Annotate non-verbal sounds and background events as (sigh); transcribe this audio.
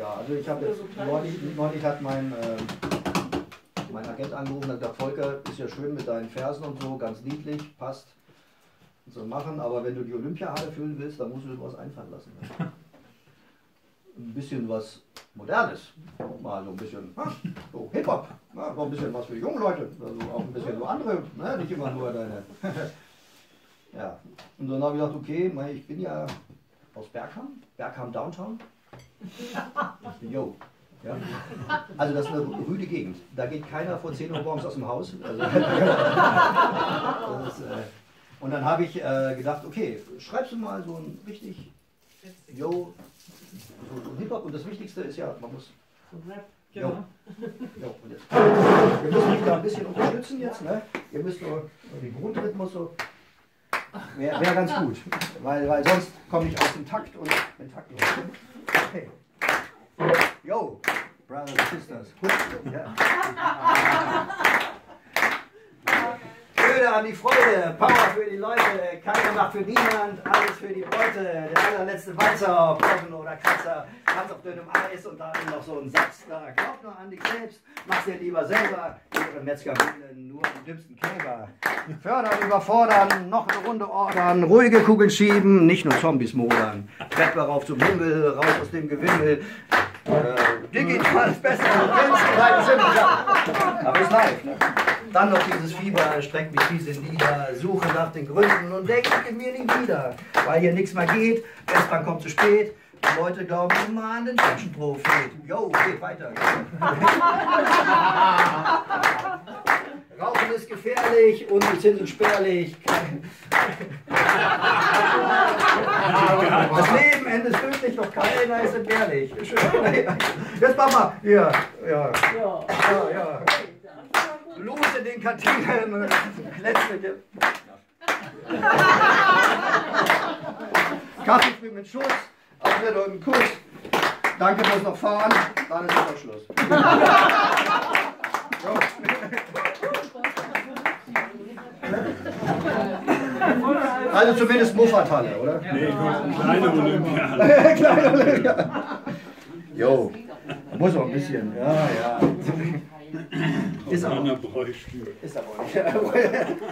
Ja, also ich habe jetzt neulich, neulich hat mein, äh, mein Agent angerufen und hat gesagt, Volker, ist ja schön mit deinen Fersen und so, ganz niedlich, passt. Und so machen, aber wenn du die Olympiahalle füllen willst, dann musst du dir was einfallen lassen. Ne? (laughs) Ein bisschen was Modernes. Mal so ein bisschen ha, so Hip-Hop, ja, noch ein bisschen was für junge Leute, also auch ein bisschen so andere, ne? nicht immer nur deine. (laughs) ja, und dann habe ich gedacht, okay, ich bin ja aus Bergham, Bergham Downtown. Jo. Ja. Also das ist eine rüde Gegend. Da geht keiner vor 10 Uhr morgens aus dem Haus. Also, (laughs) ist, äh, und dann habe ich äh, gedacht, okay, schreibst du mal so ein richtig, yo, so, so Hip-Hop. Und das Wichtigste ist ja, man muss... Jo. Jo, und jetzt. Ihr müsst mich da ein bisschen unterstützen jetzt. Ne? Ihr müsst so den Grundrhythmus so... Wäre wär ganz gut, weil, weil sonst komme ich aus dem Takt und den Takt los. Okay. Yo, brothers and sisters. Ja. (laughs) An die Freude, Power für die Leute, keine Macht für niemand, alles für die Beute. Der allerletzte Walzer, Brocken oder Kratzer, ganz auf dünnem Eis und dann noch so ein Satz da. Glaub nur an dich selbst, mach's dir lieber selber. Ihre Metzger wählen nur den dümmsten Käfer. Fördern, überfordern, noch eine Runde ordern, ruhige Kugeln schieben, nicht nur Zombies modern. Treppe rauf zum Himmel, raus aus dem Gewimmel. Äh, digitales besser, aber ist live, ne? Dann noch dieses Fieber, streckt mich fies in Lieder, suche nach den Gründen und denke mir nie wieder, weil hier nichts mehr geht, Westbank kommt zu spät, die Leute glauben immer an den deutschen Prophet. Jo, geht weiter. (laughs) Rauchen ist gefährlich und die Zinsen spärlich. Das Leben endet tödlich, doch keiner ist entbehrlich. Jetzt mach mal. Ja, ja. Ja, ja. Den Kantinen. Letzte. Kaffee mit Schuss. Auftritt und einen Kuss. Danke fürs noch fahren. Dann ist auch Schluss. (laughs) Also zumindest Muffathalle, oder? Nee, kleine Olympia. (laughs) kleine Olympia. Jo, muss auch ein bisschen. Ja, ja. Ist aber, ist aber nicht.